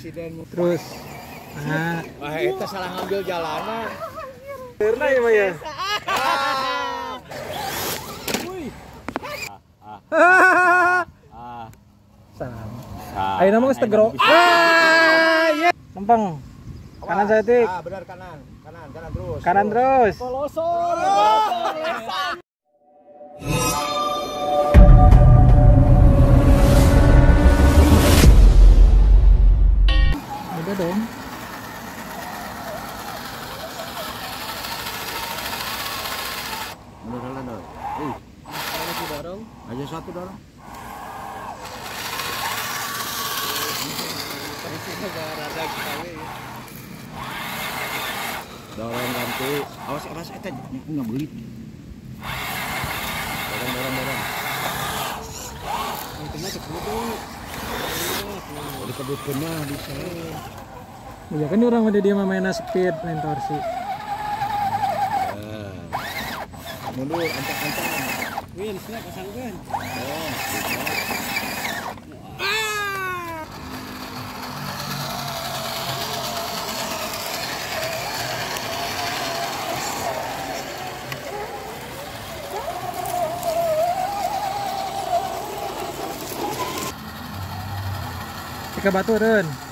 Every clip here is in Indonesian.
insiden terus nah wah itu salah ngambil jalanan karena ya Maya? Sama ayo nama tegro ah iya. Lempeng kanan saya tik. Ah benar kanan. Kanan kanan terus. Kanan terus udah dong benar kanan dong uh dorong aja satu dorong dorong ganti awas awas eta nggak beli dorong dorong dorong dikebutkeun mah bisa Iya kan orang udah dia main speed main torsi. Nah. mundur ancang-ancang Win, snack kasangkeun. oh Tiga batu Ren.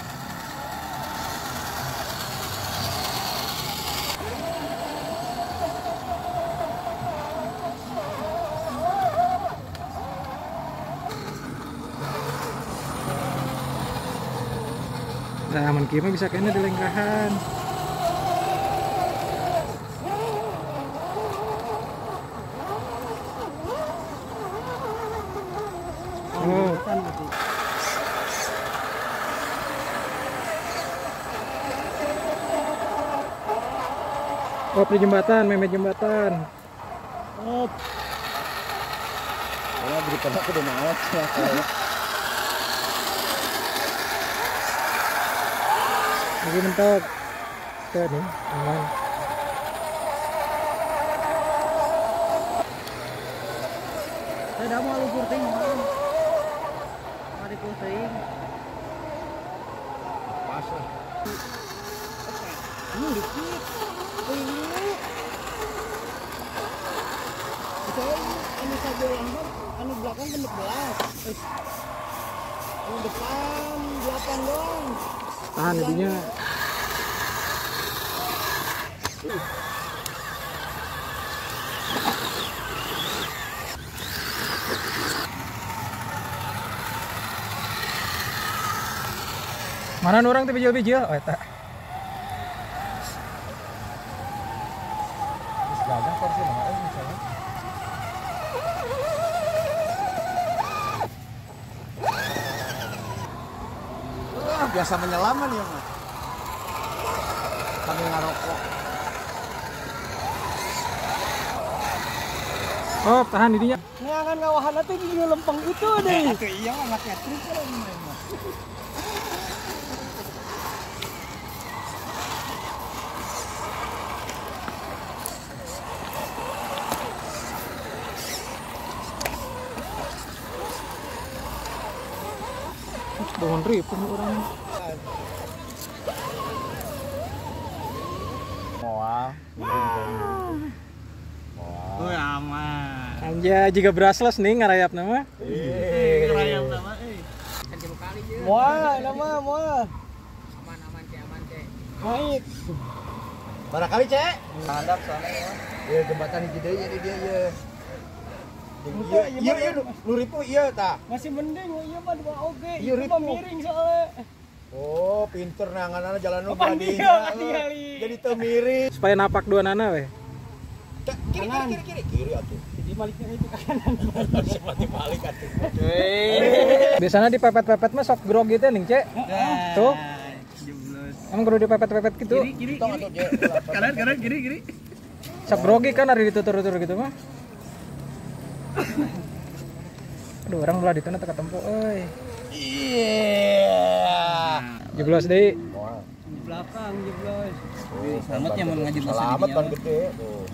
Aman kima bisa kena di lengkahan. Oh, di jembatan, memet jembatan. Oh. Ya, beri pernah aku udah malas ya. Lagi mentok. Tuh nih, aman. Saya dah mau lumpur ting. Mari pusing. Pas lah. Ini dikit. Ini. Ini saja yang anu belakang kan belas. Anu depan delapan doang. Tahan intinya. Mana orang teh bijil-bijil? Oh, eta. Porsi misalnya. Biasa menyelaman ya mah. Sambil ngarokok. Oh, tahan intinya. Ngangan ngawahan teh di lempeng itu deh. Itu iya mah anaknya trik lah ini mah. Bangun ripun orang. Moal. Oh aman. Anja jika brushless nih ngarayap nama. Eh, Rayam sama eh. Nama. Aman aman cek aman cek. Baik. Barangkali, Cek. Hadap soalnya ya. Ya jembatan hiji deui jadi dia ya. Iya, iya, iya, nu ribu iya tah. Masih mending iya mah dua oge. Iya, mah ribu. miring soalnya. Oh, pinter nanganana jalan nu kali. Jadi teu miring. Supaya napak dua nana weh. Kiri, kiri, kiri, kiri. Kiri atuh. Jadi baliknya itu ke kanan. Mati balik atuh. Biasanya dipepet-pepet mah sok grog gitu nih cek. Tuh. Emang kudu dipepet-pepet gitu. Kiri, kiri, kiri. Kanan, kanan, kiri, kiri. Sok grogi kan ada ditutur-tutur gitu mah. Aduh, orang belah dituna teka tempo euy. Iya. Jeblos. Moal. Di belakang jeblos. Oh, Selamat ya, mau bahasa Selamat ban gede. Tuh.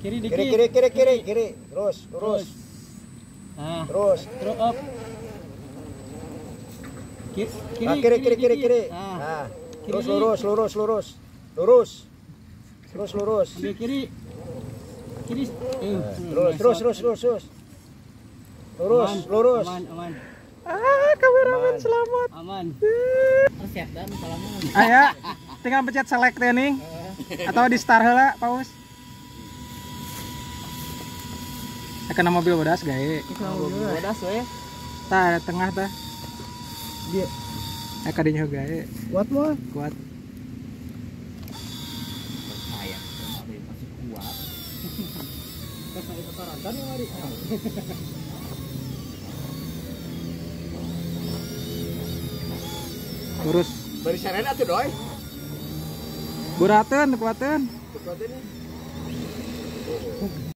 Kiri dikit. Kiri, kiri, kiri, kiri, kiri. Terus, lurus. Nah, Terus. terus up. Kiri, Nah, kiri, kiri, kiri, kiri. Nah, Lurus, lurus, lurus, lurus. Lurus. Terus lurus. Ambil kiri. Kiri. Eh, Terus, terus, terus, terus, terus. Lurus, lurus. Aman, aman. Ah, kameramen selamat. Aman. Resep dan salaman. Aya, tinggal pencet select ya nih. Atau di start heula, paus. Ya kena mobil bodas gae. Bodas we. Tah, ada tengah tah. Dia Ya kadinya gae. kuat mah. Kuat. Lurus. Bari sarena tuh doi. Burateun, kuateun. Kuatin nih.